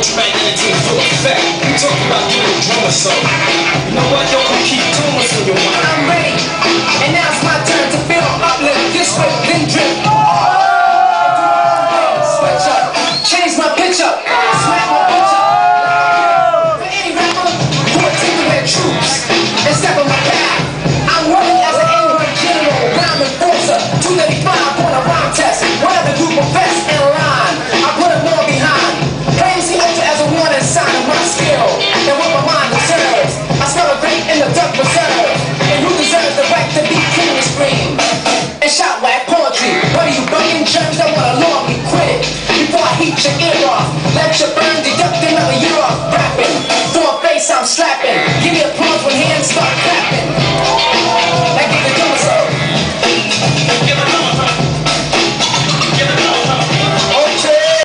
in team full effect. We talk about getting a drummer. You know what? Keep in your mind. I'm ready, and now it's my turn to feel uplift. This way, then drip. Switch up, change my pitch up. For any rapper, troops and step on my path. I'm running as an Air General, rhyming general, rhyme enforcer, 235. Shabbat.